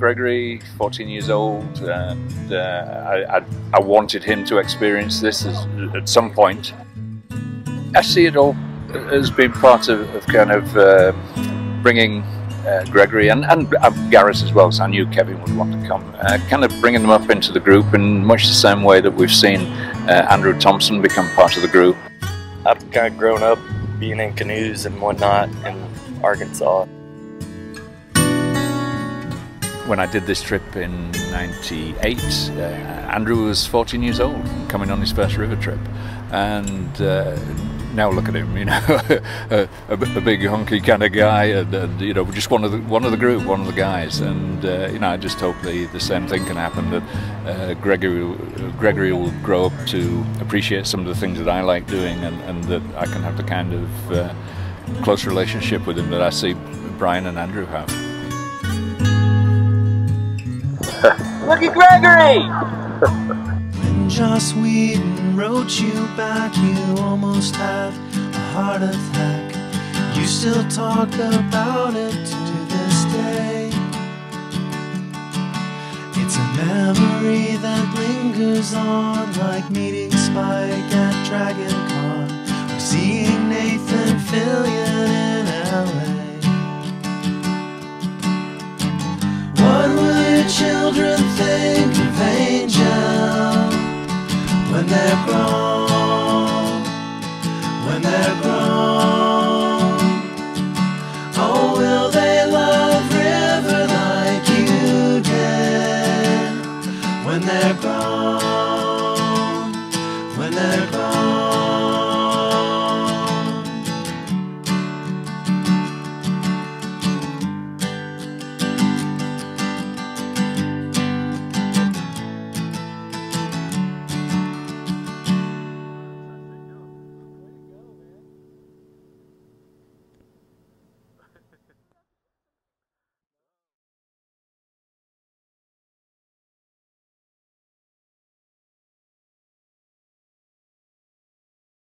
Gregory, 14 years old, and uh, I, I, wanted him to experience this as, at some point. I see it all as being part of, of kind of uh, bringing uh, Gregory and, and uh, Gareth as well, so I knew Kevin would want to come, uh, kind of bringing them up into the group in much the same way that we've seen uh, Andrew Thompson become part of the group. I've kind of grown up being in canoes and whatnot in Arkansas. When I did this trip in 98, uh, Andrew was 14 years old, coming on his first river trip. And uh, now look at him, you know, a, a, big hunky kind of guy, and, and, you know, just one of the one of the group, one of the guys, and uh, you know, I just hope the the same thing can happen that uh, Gregory Gregory will grow up to appreciate some of the things that I like doing, and, and that I can have the kind of uh, close relationship with him that I see Brian and Andrew have. Look at Gregory. Joss Whedon wrote you back, you almost had a heart attack. You still talk about it to this day. It's a memory that lingers on, like meeting Spike at Dragon Con, or seeing Nathan Fillion children think of Angel? when they're grown.